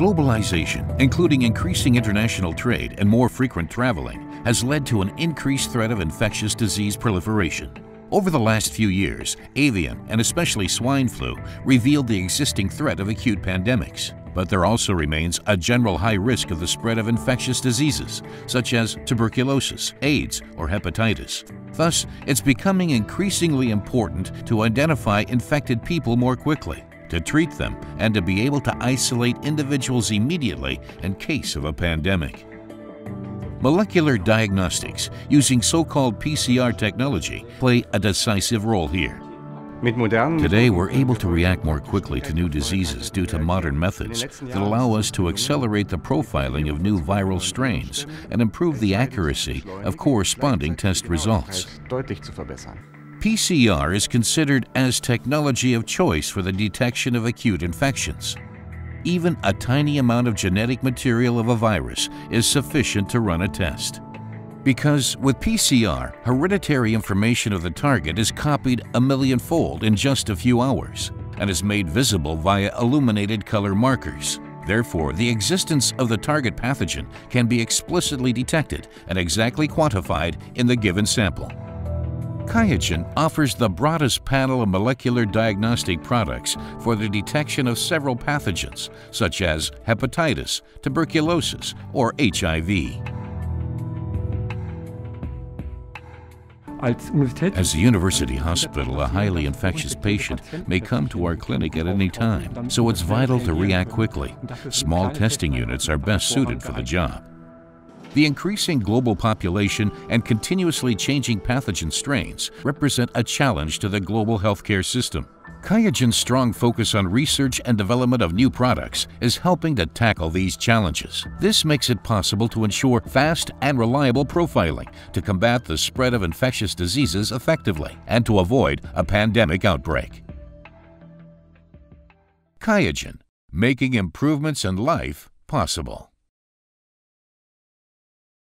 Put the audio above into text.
Globalization, including increasing international trade and more frequent traveling, has led to an increased threat of infectious disease proliferation. Over the last few years, avian and especially swine flu revealed the existing threat of acute pandemics. But there also remains a general high risk of the spread of infectious diseases, such as tuberculosis, AIDS, or hepatitis. Thus, it's becoming increasingly important to identify infected people more quickly, to treat them, and to be able to isolate individuals immediately in case of a pandemic. Molecular diagnostics using so-called PCR technology play a decisive role here. Today, we're able to react more quickly to new diseases due to modern methods that allow us to accelerate the profiling of new viral strains and improve the accuracy of corresponding test results. PCR is considered as technology of choice for the detection of acute infections even a tiny amount of genetic material of a virus is sufficient to run a test. Because with PCR, hereditary information of the target is copied a millionfold in just a few hours and is made visible via illuminated color markers. Therefore, the existence of the target pathogen can be explicitly detected and exactly quantified in the given sample. QIAGEN offers the broadest panel of molecular diagnostic products for the detection of several pathogens, such as hepatitis, tuberculosis, or HIV. As a university hospital, a highly infectious patient may come to our clinic at any time, so it's vital to react quickly. Small testing units are best suited for the job. The increasing global population and continuously changing pathogen strains represent a challenge to the global healthcare system. QIAGEN's strong focus on research and development of new products is helping to tackle these challenges. This makes it possible to ensure fast and reliable profiling to combat the spread of infectious diseases effectively and to avoid a pandemic outbreak. QIAGEN, making improvements in life possible.